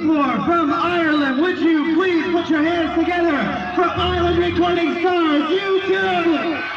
from Ireland. Would you please put your hands together for Island Recording Stars, U2!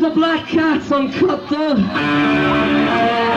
The Black Cats on Cut Done.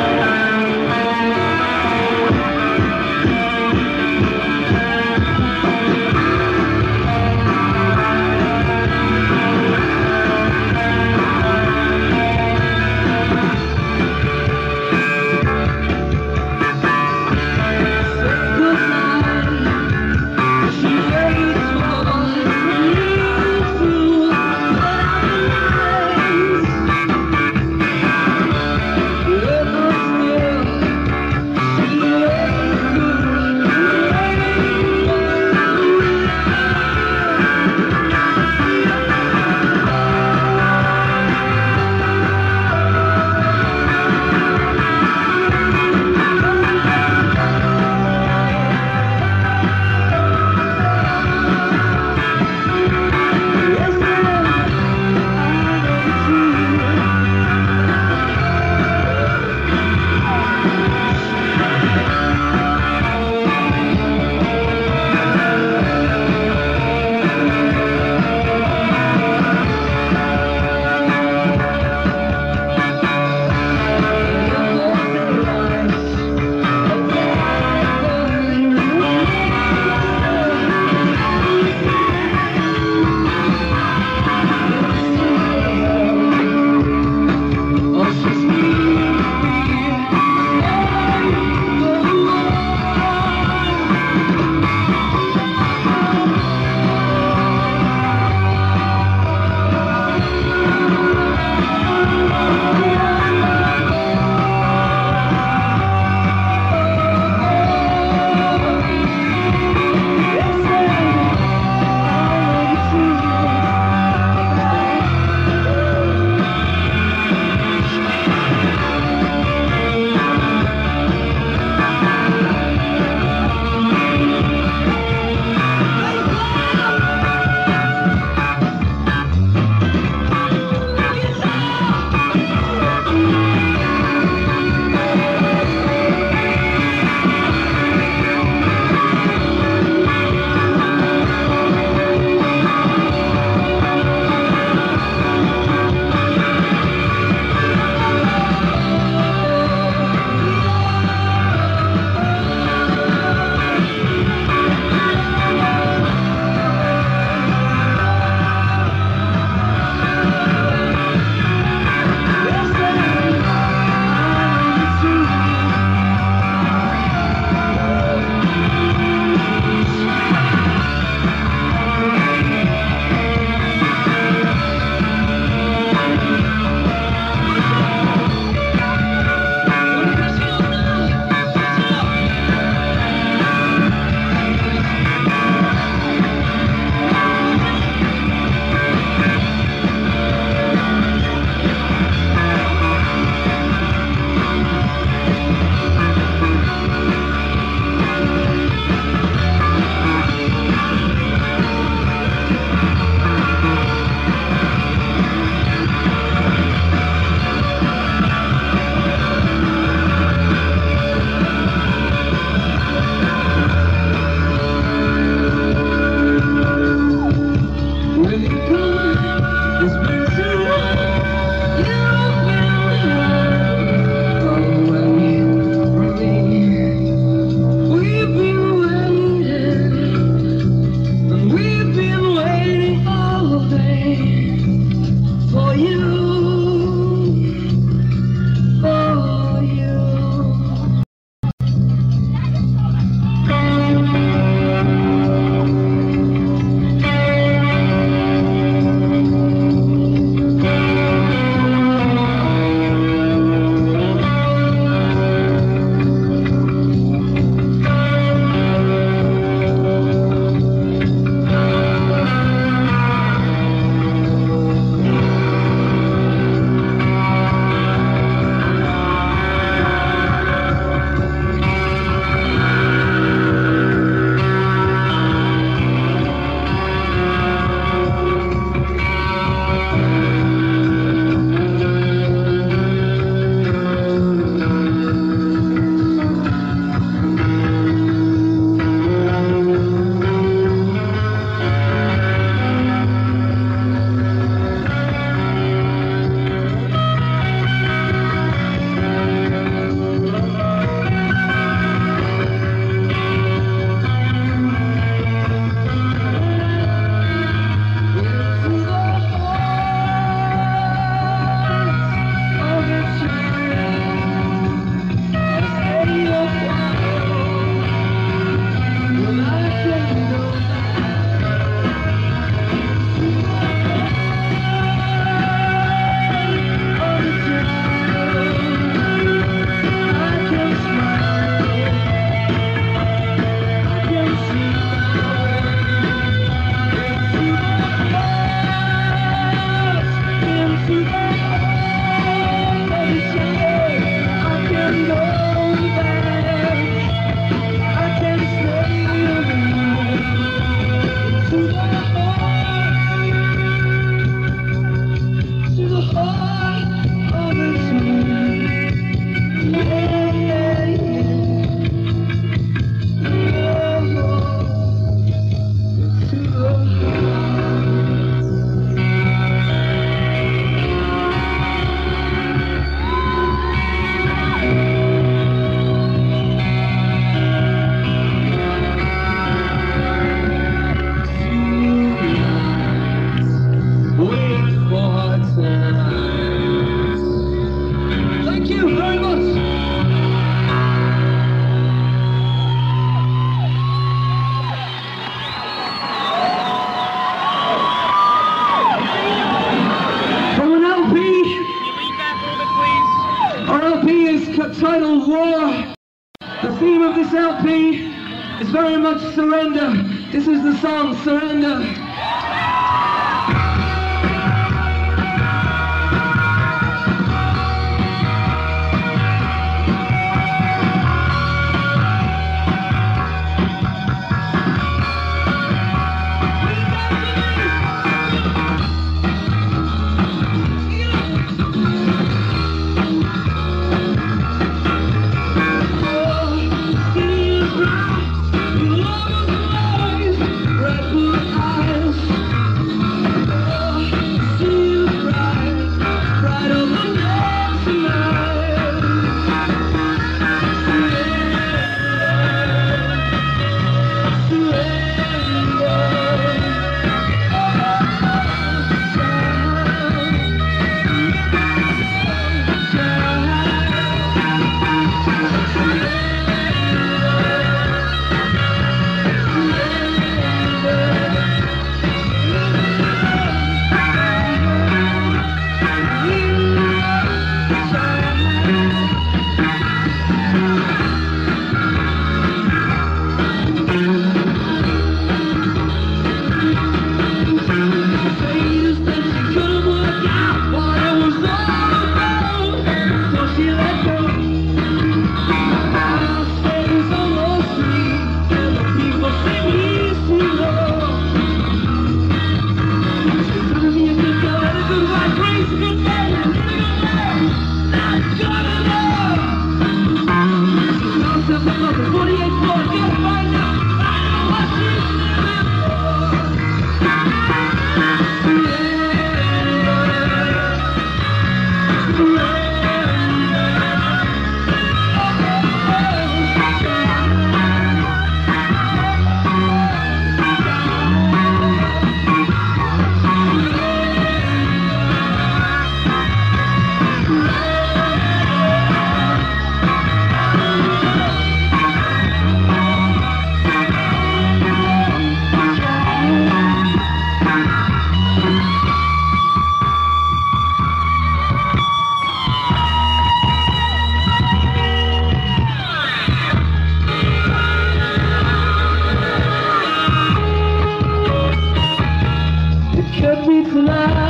love.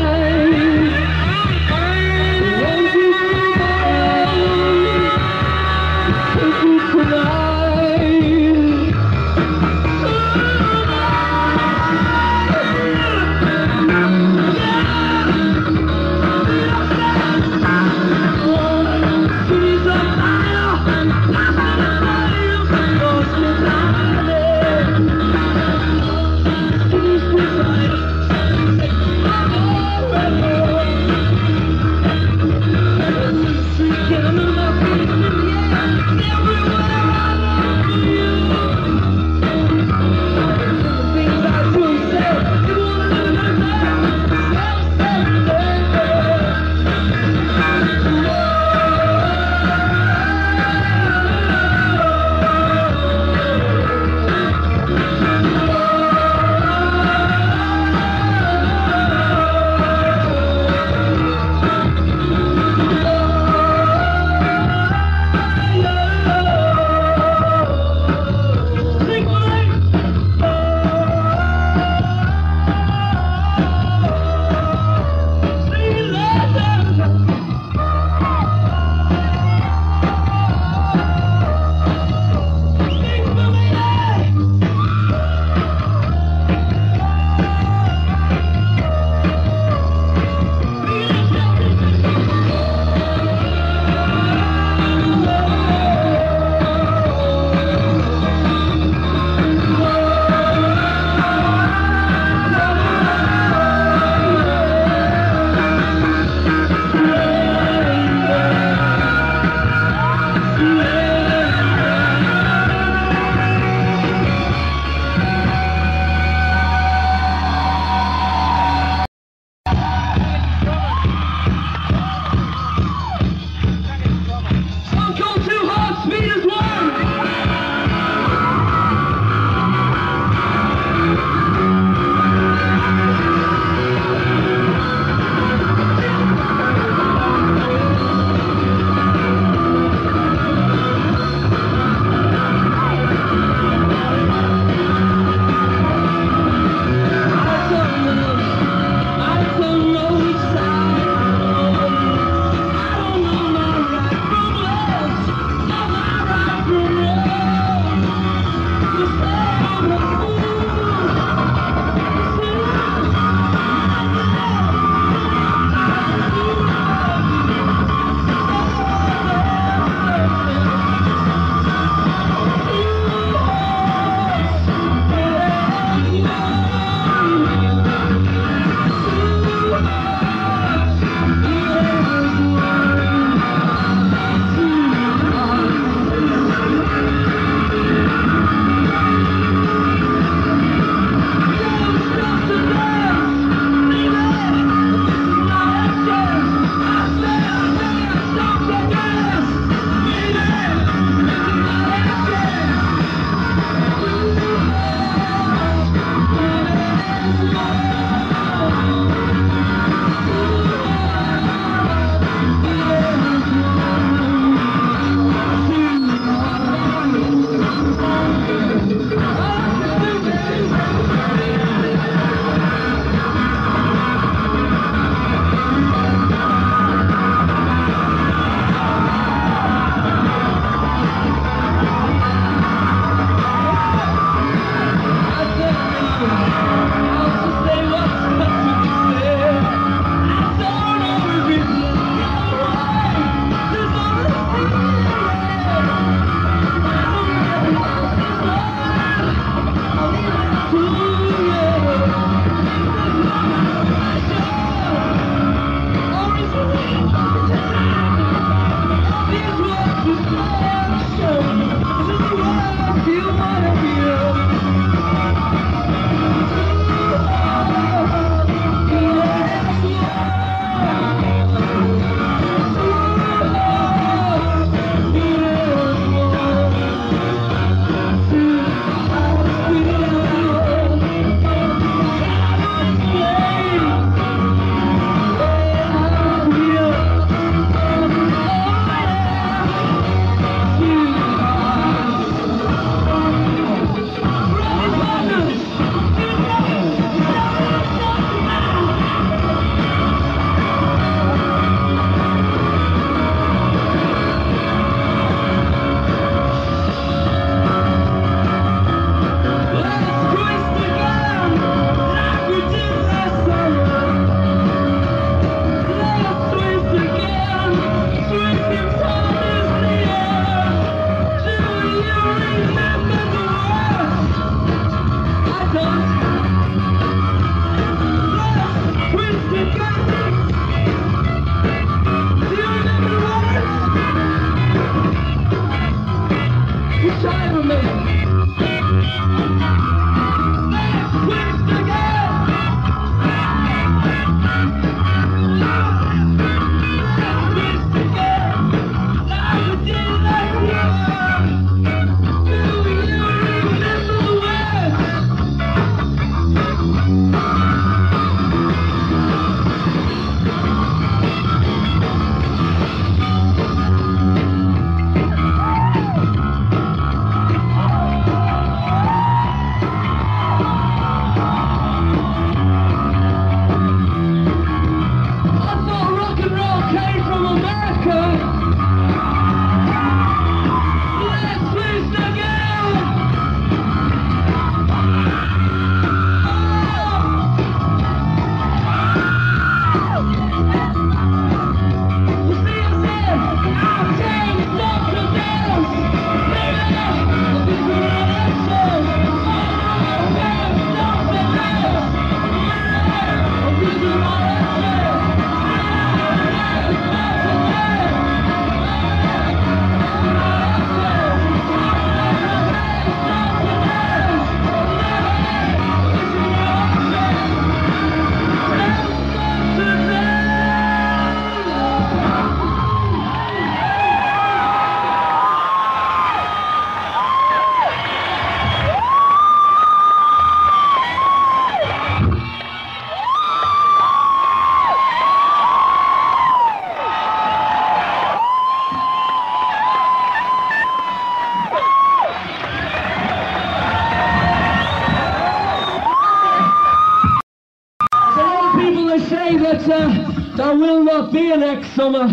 not be next summer,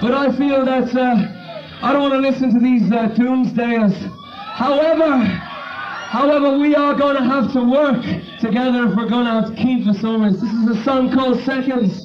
but I feel that uh, I don't want to listen to these uh, doomsdayers. However, however, we are going to have to work together if we're going to have Keen for Summers. This is a song called Seconds.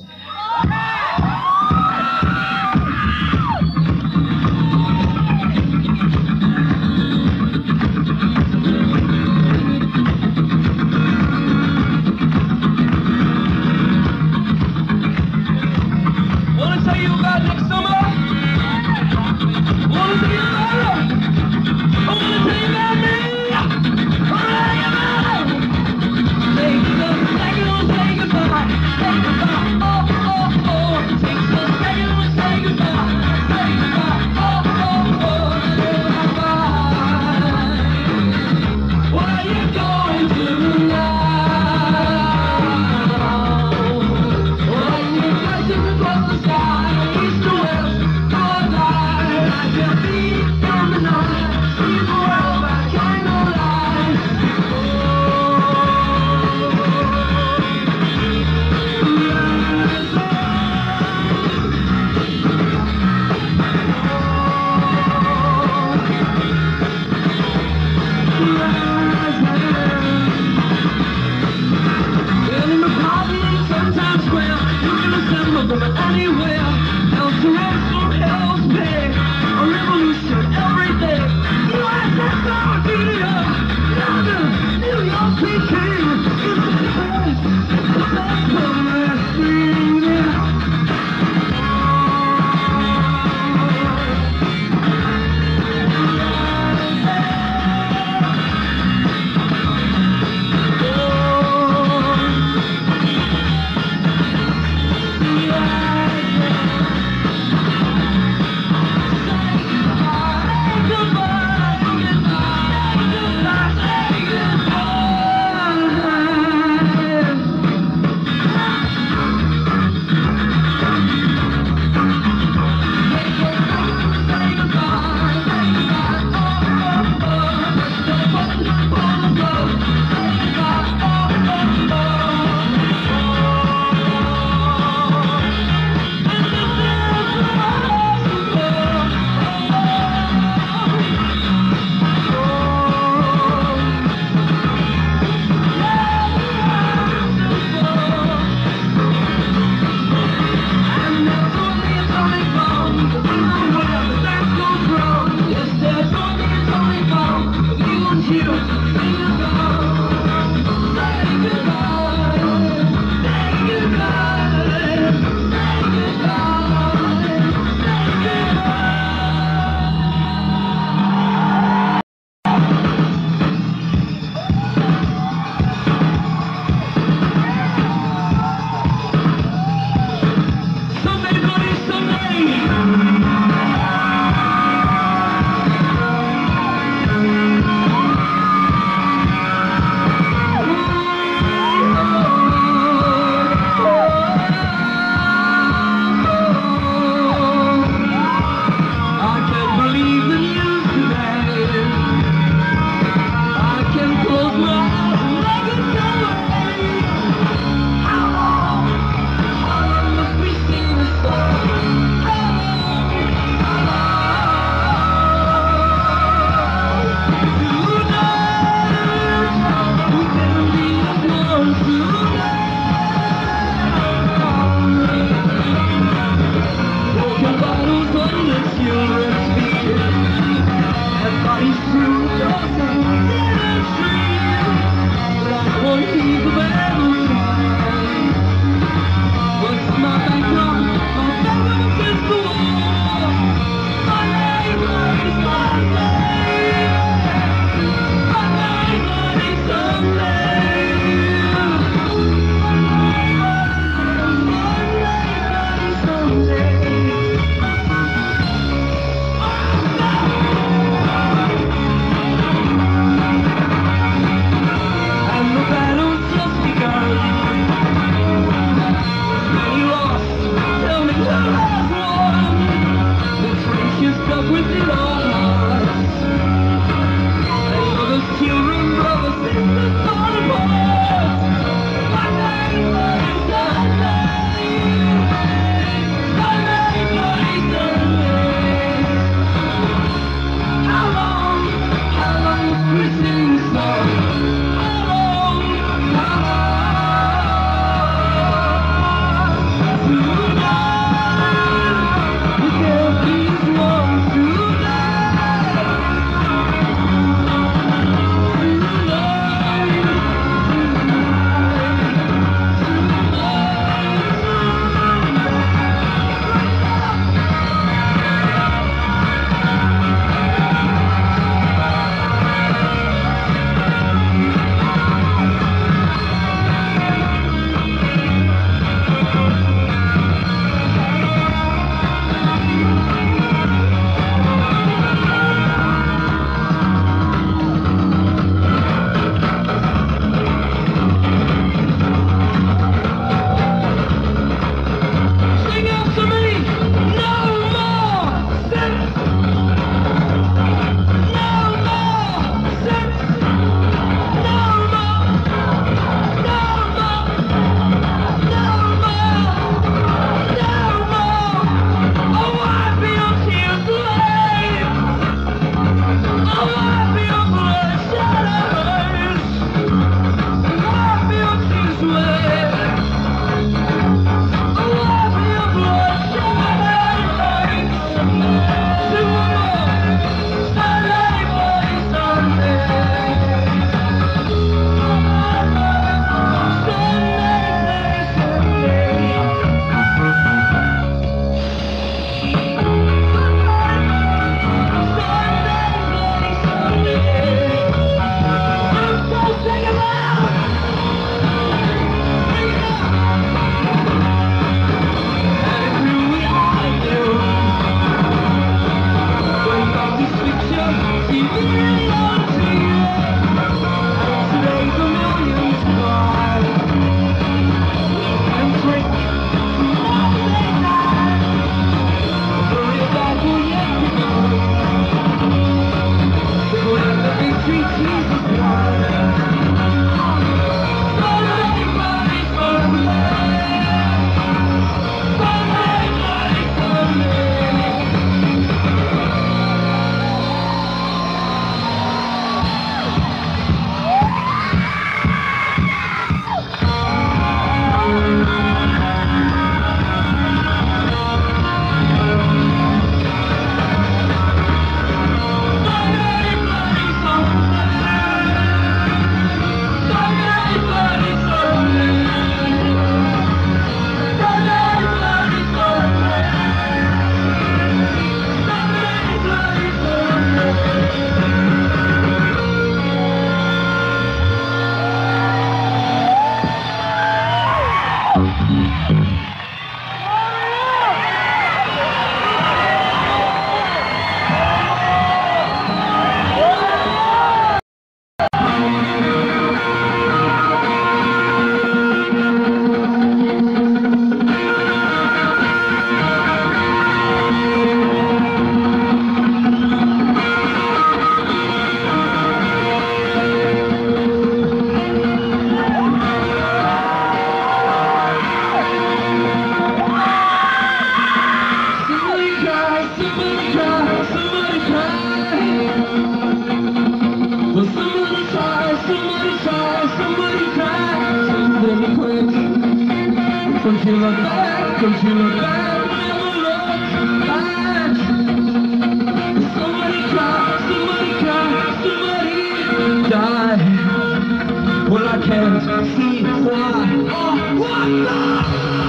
Well, I can't see why. Oh, what the?